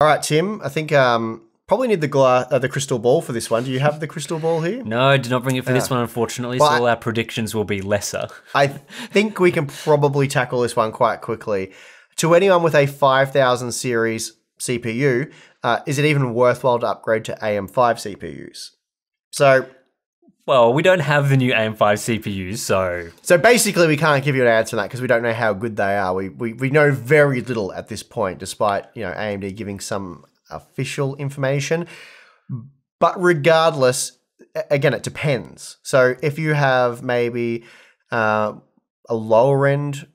All right, Tim. I think um, probably need the gla- uh, the crystal ball for this one. Do you have the crystal ball here? No, I did not bring it for this one, unfortunately. So all our predictions will be lesser. I think we can probably tackle this one quite quickly. To anyone with a 5000 series CPU, uh, is it even worthwhile to upgrade to AM5 CPUs? So, Well, we don't have the new AM5 CPUs, so so basically, we can't give you an answer on that because we don't know how good they are. We, we we know very little at this point, despite you know AMD giving some official information. But regardless, again, it depends. So if you have maybe uh, a lower end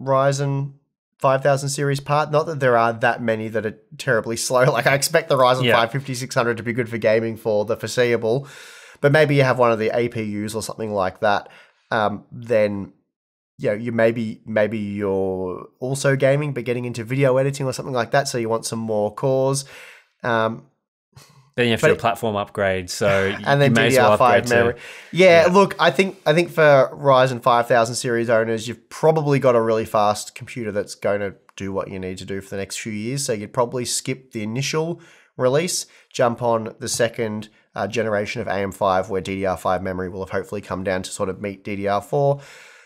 Ryzen 5000 series part, not that there are that many that are terribly slow. Like I expect the Ryzen Yeah. 5 5600 to be good for gaming for the foreseeable, but maybe you have one of the APUs or something like that. Um, then you know, you maybe maybe you're also gaming but getting into video editing or something like that. So you want some more cores. Um, then you have to do a platform upgrade. So y- and then you may as well DDR5 upgrade memory. to. Yeah, yeah. look, I think I think for Ryzen 5000 series owners, you've probably got a really fast computer that's going to do what you need to do for the next few years. So you'd probably skip the initial release, jump on the second uh, generation of AM5, where DDR5 memory will have hopefully come down to sort of meet DDR4.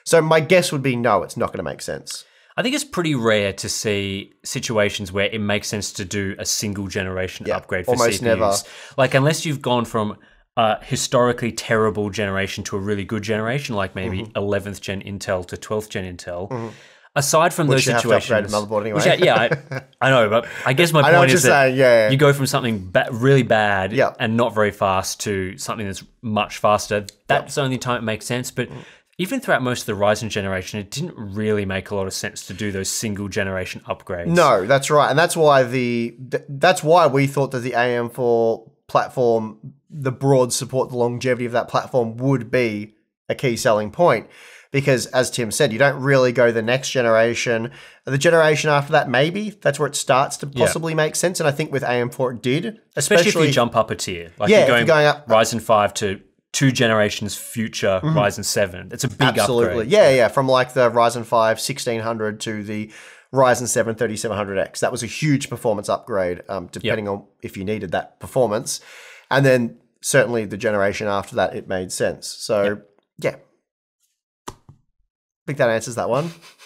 So my guess would be no, it's not going to make sense. I think it's pretty rare to see situations where it makes sense to do a single generation Yeah, upgrade for almost CPUs. never. Like unless you've gone from a historically terrible generation to a really good generation, like maybe Mm-hmm. 11th gen Intel to 12th gen Intel. Aside from those to upgrade situations, anyway. which yeah, I, I know, but I guess my point is that saying. Yeah, yeah. you go from something ba- really bad Yeah. and not very fast to something that's much faster. That's the only time it makes sense. But even throughout most of the Ryzen generation, it didn't really make a lot of sense to do those single generation upgrades. No, that's right, and that's why the that's why we thought that the AM4 platform, the broad support, the longevity of that platform would be a key selling point. Because as Tim said, you don't really go the next generation. The generation after that, maybe that's where it starts to possibly make sense. And I think with AM4 it did, especially, if you jump up a tier, like Yeah, you're going, you're going up- Ryzen five to two generations future Ryzen seven. It's a big Absolutely. upgrade. Yeah, yeah. From like the Ryzen 5 1600 to the Ryzen 7 3700X. That was a huge performance upgrade, um, depending on if you needed that performance. And then certainly the generation after that, it made sense. So, yeah. I think that answers that one.